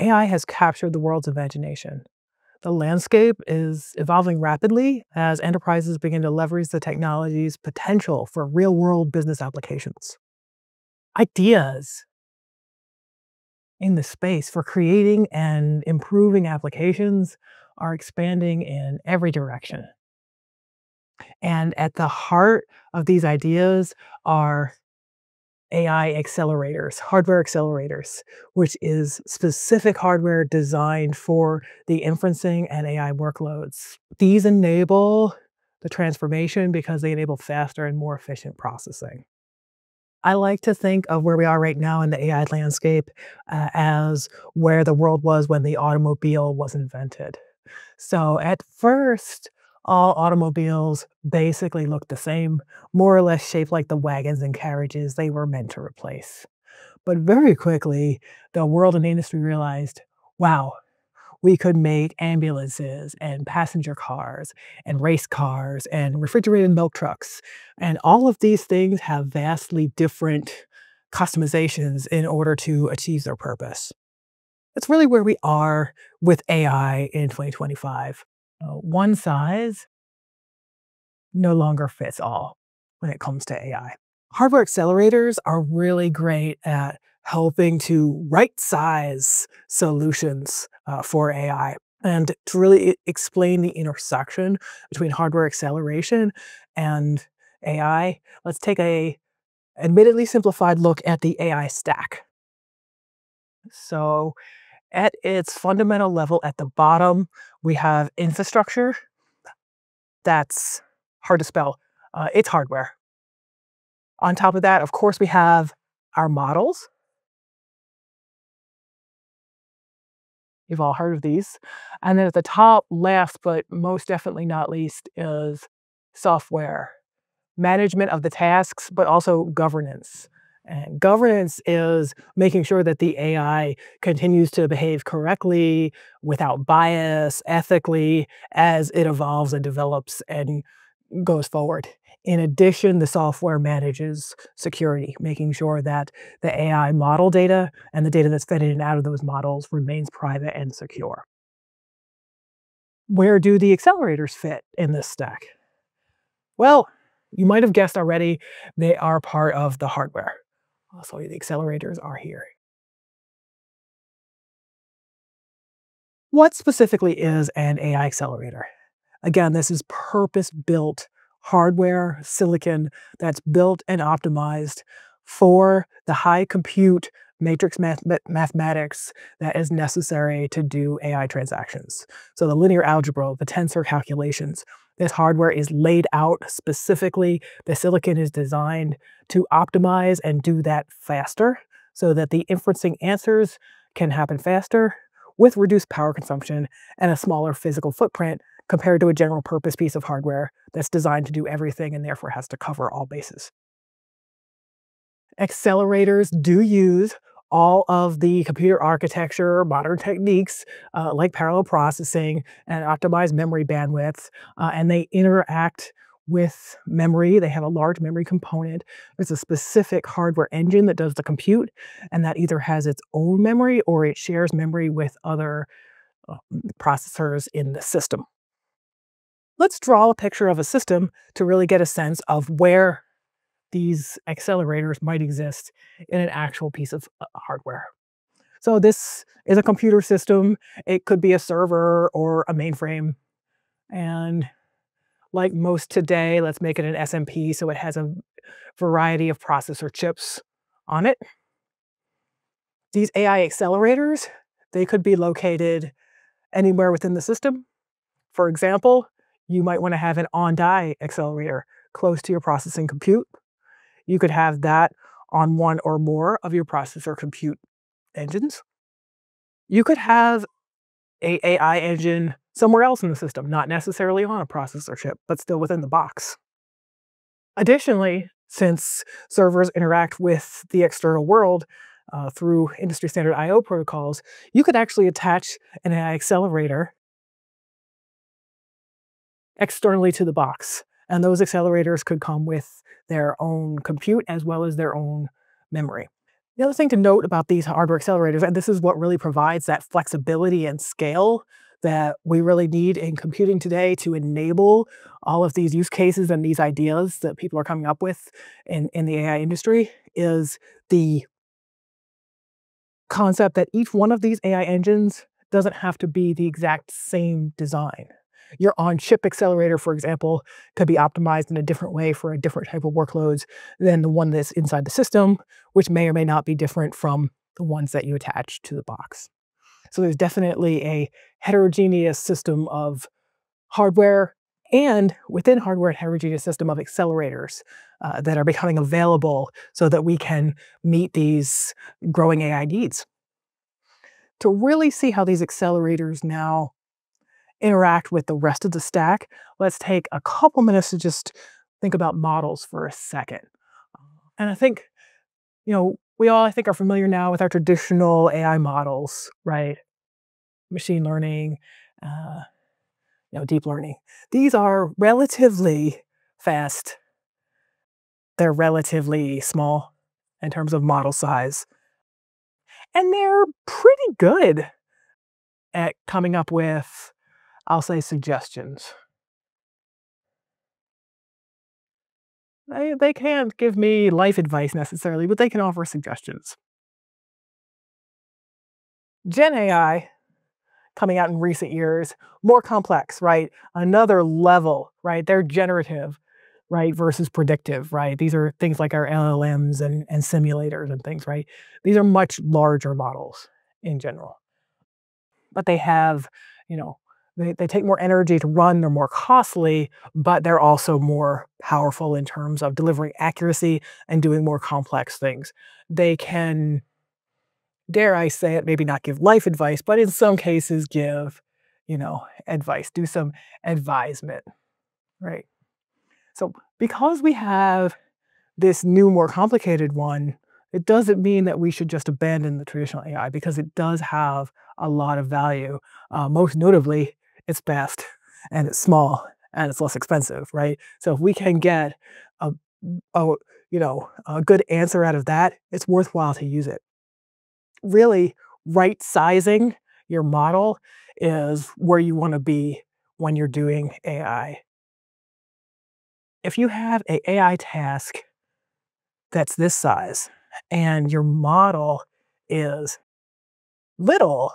AI has captured the world's imagination. The landscape is evolving rapidly as enterprises begin to leverage the technology's potential for real world business applications. Ideas in the space for creating and improving applications are expanding in every direction. And at the heart of these ideas are AI accelerators, hardware accelerators, which is specific hardware designed for the inferencing and AI workloads. These enable the transformation because they enable faster and more efficient processing. I like to think of where we are right now in the AI landscape uh, as where the world was when the automobile was invented. So at first, all automobiles basically looked the same, more or less shaped like the wagons and carriages they were meant to replace. But very quickly, the world and industry realized, wow, we could make ambulances and passenger cars and race cars and refrigerated milk trucks. And all of these things have vastly different customizations in order to achieve their purpose. That's really where we are with AI in 2025. Uh, one size no longer fits all when it comes to AI. Hardware accelerators are really great at helping to right size solutions uh, for AI and to really explain the intersection between hardware acceleration and AI. Let's take a admittedly simplified look at the AI stack. So at its fundamental level at the bottom, we have infrastructure. That's hard to spell. Uh, it's hardware. On top of that, of course, we have our models. You've all heard of these. And then at the top left, but most definitely not least, is software, management of the tasks, but also governance. And governance is making sure that the AI continues to behave correctly, without bias, ethically, as it evolves and develops and goes forward. In addition, the software manages security, making sure that the AI model data and the data that's fed in and out of those models remains private and secure. Where do the accelerators fit in this stack? Well, you might have guessed already, they are part of the hardware. Oh, so the accelerators are here. What specifically is an AI accelerator? Again, this is purpose-built hardware, silicon that's built and optimized for the high compute matrix math mathematics that is necessary to do AI transactions. So the linear algebra, the tensor calculations, this hardware is laid out specifically. The silicon is designed to optimize and do that faster so that the inferencing answers can happen faster with reduced power consumption and a smaller physical footprint compared to a general purpose piece of hardware that's designed to do everything and therefore has to cover all bases. Accelerators do use all of the computer architecture, modern techniques uh, like parallel processing and optimized memory bandwidth, uh, and they interact with memory. They have a large memory component. There's a specific hardware engine that does the compute, and that either has its own memory or it shares memory with other uh, processors in the system. Let's draw a picture of a system to really get a sense of where these accelerators might exist in an actual piece of uh, hardware. So this is a computer system. It could be a server or a mainframe. And like most today, let's make it an SMP so it has a variety of processor chips on it. These AI accelerators, they could be located anywhere within the system. For example, you might want to have an on-die accelerator close to your processing compute. You could have that on one or more of your processor compute engines. You could have a AI engine somewhere else in the system, not necessarily on a processor chip, but still within the box. Additionally, since servers interact with the external world uh, through industry standard I.O. protocols, you could actually attach an AI accelerator externally to the box. And those accelerators could come with their own compute as well as their own memory. The other thing to note about these hardware accelerators, and this is what really provides that flexibility and scale that we really need in computing today to enable all of these use cases and these ideas that people are coming up with in, in the AI industry, is the concept that each one of these AI engines doesn't have to be the exact same design. Your on-chip accelerator, for example, could be optimized in a different way for a different type of workloads than the one that's inside the system, which may or may not be different from the ones that you attach to the box. So there's definitely a heterogeneous system of hardware and within hardware, a heterogeneous system of accelerators uh, that are becoming available so that we can meet these growing AI needs. To really see how these accelerators now interact with the rest of the stack, let's take a couple minutes to just think about models for a second. And I think, you know, we all, I think, are familiar now with our traditional AI models, right? Machine learning, uh, you know, deep learning. These are relatively fast. They're relatively small in terms of model size. And they're pretty good at coming up with, I'll say, suggestions. They, they can't give me life advice necessarily, but they can offer suggestions. Gen AI coming out in recent years, more complex, right? Another level, right? They're generative, right? Versus predictive, right? These are things like our LLMs and, and simulators and things, right? These are much larger models in general. But they have, you know, they, they take more energy to run, they're more costly, but they're also more powerful in terms of delivering accuracy and doing more complex things. They can, dare I say it, maybe not give life advice, but in some cases give, you know, advice, do some advisement, right? So because we have this new, more complicated one, it doesn't mean that we should just abandon the traditional AI because it does have a lot of value. Uh, most notably, it's fast and it's small and it's less expensive, right? So if we can get a, a you know a good answer out of that, it's worthwhile to use it. Really, right sizing your model is where you want to be when you're doing AI. If you have a AI task that's this size and your model is little,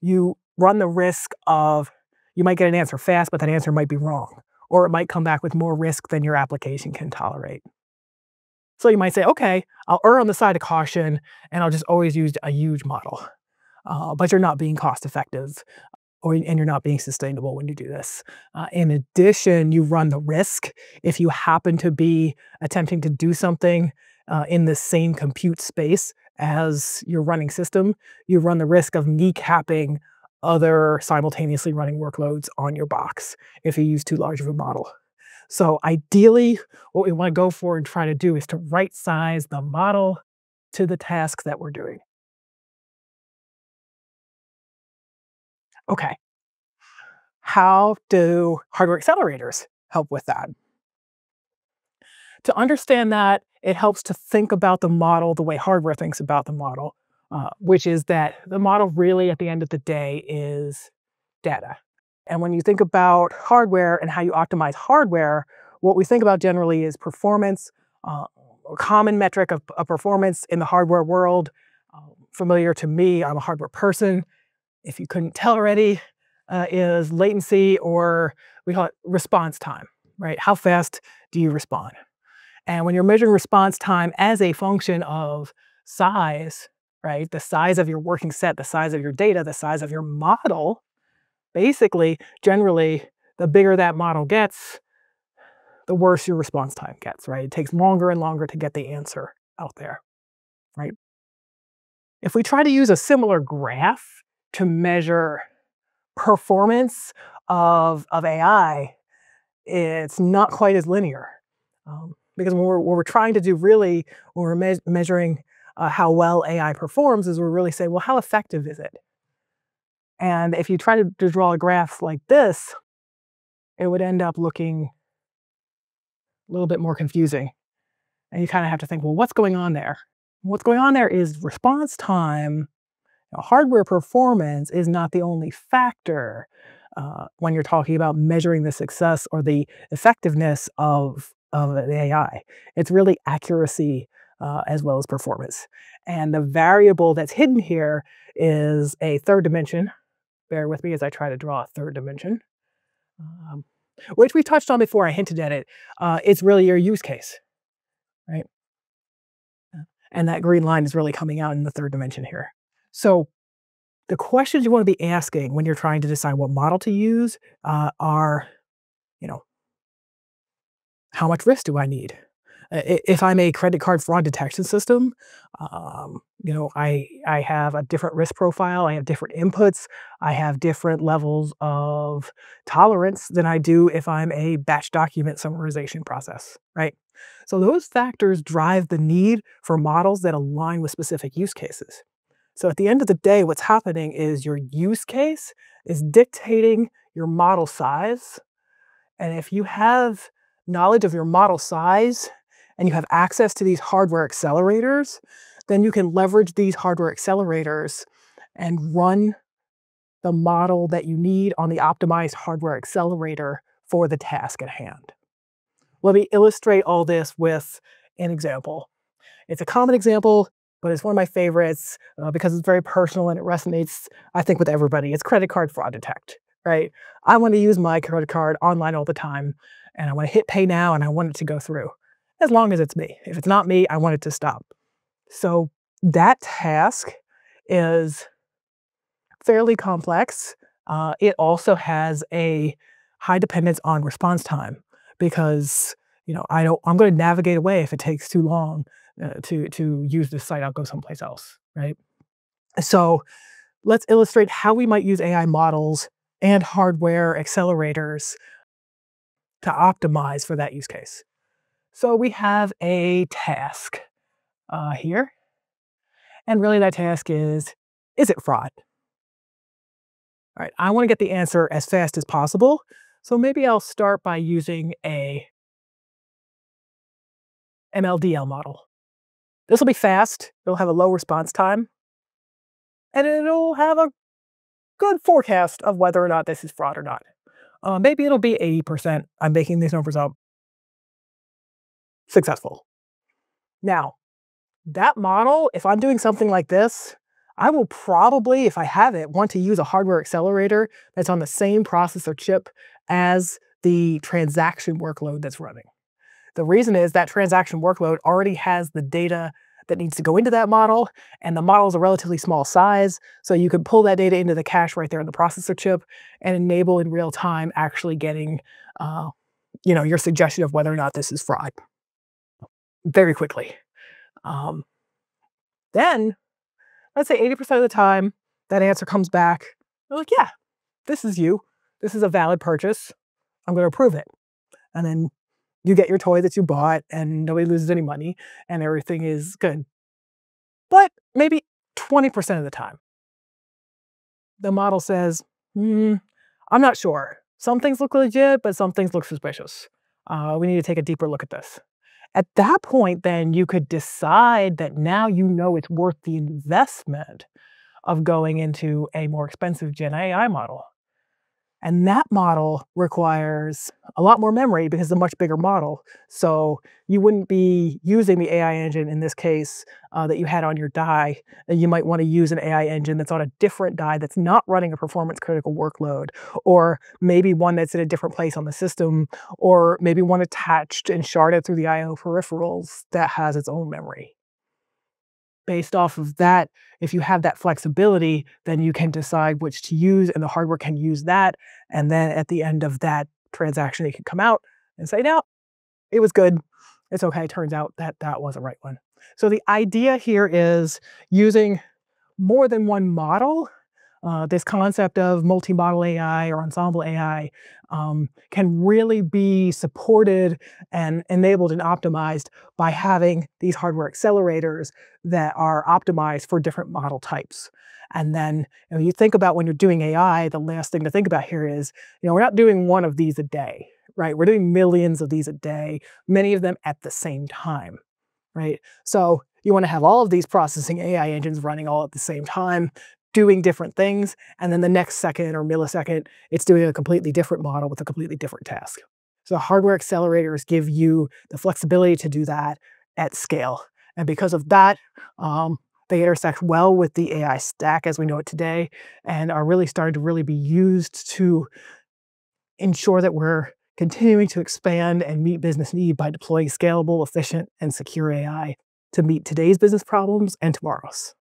you run the risk of you might get an answer fast, but that answer might be wrong, or it might come back with more risk than your application can tolerate. So you might say, okay, I'll err on the side of caution and I'll just always use a huge model. Uh, but you're not being cost effective or, and you're not being sustainable when you do this. Uh, in addition, you run the risk if you happen to be attempting to do something uh, in the same compute space as your running system, you run the risk of kneecapping other simultaneously running workloads on your box if you use too large of a model. So ideally, what we want to go for and try to do is to right size the model to the task that we're doing. Okay. How do hardware accelerators help with that? To understand that, it helps to think about the model the way hardware thinks about the model uh, which is that the model really at the end of the day is data. And when you think about hardware and how you optimize hardware, what we think about generally is performance, uh, a common metric of, of, performance in the hardware world. Uh, familiar to me, I'm a hardware person. If you couldn't tell already, uh, is latency or we call it response time, right? How fast do you respond? And when you're measuring response time as a function of size, right? The size of your working set, the size of your data, the size of your model, basically, generally, the bigger that model gets, the worse your response time gets, right? It takes longer and longer to get the answer out there, right? If we try to use a similar graph to measure performance of, of AI, it's not quite as linear. Um, because what we're, we're trying to do really, when we're me measuring uh, how well AI performs is we're really saying, well, how effective is it? And if you try to, to draw a graph like this, it would end up looking a little bit more confusing. And you kind of have to think, well, what's going on there? What's going on there is response time, hardware performance is not the only factor uh, when you're talking about measuring the success or the effectiveness of, of the AI. It's really accuracy uh, as well as performance. And the variable that's hidden here is a third dimension. Bear with me as I try to draw a third dimension, um, which we touched on before. I hinted at it. Uh, it's really your use case, right? And that green line is really coming out in the third dimension here. So the questions you want to be asking when you're trying to decide what model to use uh, are, you know, how much risk do I need? If I'm a credit card fraud detection system, um, you know, I I have a different risk profile. I have different inputs. I have different levels of tolerance than I do if I'm a batch document summarization process, right? So those factors drive the need for models that align with specific use cases. So at the end of the day, what's happening is your use case is dictating your model size. And if you have knowledge of your model size and you have access to these hardware accelerators, then you can leverage these hardware accelerators and run the model that you need on the optimized hardware accelerator for the task at hand. Let me illustrate all this with an example. It's a common example, but it's one of my favorites uh, because it's very personal and it resonates, I think, with everybody. It's credit card fraud detect, right? I want to use my credit card online all the time, and I want to hit pay now and I want it to go through as long as it's me. If it's not me, I want it to stop. So that task is fairly complex. Uh, it also has a high dependence on response time because you know I don't. I'm going to navigate away if it takes too long uh, to to use this site. I'll go someplace else, right? So let's illustrate how we might use AI models and hardware accelerators to optimize for that use case. So we have a task uh, here. And really that task is, is it fraud? All right, I want to get the answer as fast as possible. So maybe I'll start by using a MLDL model. This will be fast. It'll have a low response time. And it'll have a good forecast of whether or not this is fraud or not. Uh, maybe it'll be 80%. I'm making these numbers up successful. Now, that model, if I'm doing something like this, I will probably, if I have it, want to use a hardware accelerator that's on the same processor chip as the transaction workload that's running. The reason is that transaction workload already has the data that needs to go into that model, and the model is a relatively small size, so you can pull that data into the cache right there in the processor chip and enable in real time actually getting uh, you know, your suggestion of whether or not this is fraud very quickly. Um, then, let's say 80% of the time, that answer comes back. They're like, yeah, this is you. This is a valid purchase. I'm going to approve it. And then you get your toy that you bought and nobody loses any money and everything is good. But maybe 20% of the time, the model says, hmm, I'm not sure. Some things look legit, but some things look suspicious. Uh, we need to take a deeper look at this. At that point, then you could decide that now you know it's worth the investment of going into a more expensive Gen AI model. And that model requires a lot more memory because it's a much bigger model. So you wouldn't be using the AI engine in this case uh, that you had on your die. You might want to use an AI engine that's on a different die that's not running a performance critical workload, or maybe one that's in a different place on the system, or maybe one attached and sharded through the IO peripherals that has its own memory based off of that, if you have that flexibility, then you can decide which to use and the hardware can use that. And then at the end of that transaction, it can come out and say, no, it was good. It's okay. It Turns out that that was the right one. So the idea here is using more than one model uh, this concept of multi-model AI or ensemble AI um, can really be supported and enabled and optimized by having these hardware accelerators that are optimized for different model types. And then you, know, you think about when you're doing AI, the last thing to think about here is, you know, we're not doing one of these a day, right? We're doing millions of these a day, many of them at the same time, right? So You want to have all of these processing AI engines running all at the same time, doing different things, and then the next second or millisecond, it's doing a completely different model with a completely different task. So hardware accelerators give you the flexibility to do that at scale. And because of that, um, they intersect well with the AI stack as we know it today and are really starting to really be used to ensure that we're continuing to expand and meet business need by deploying scalable, efficient, and secure AI to meet today's business problems and tomorrow's.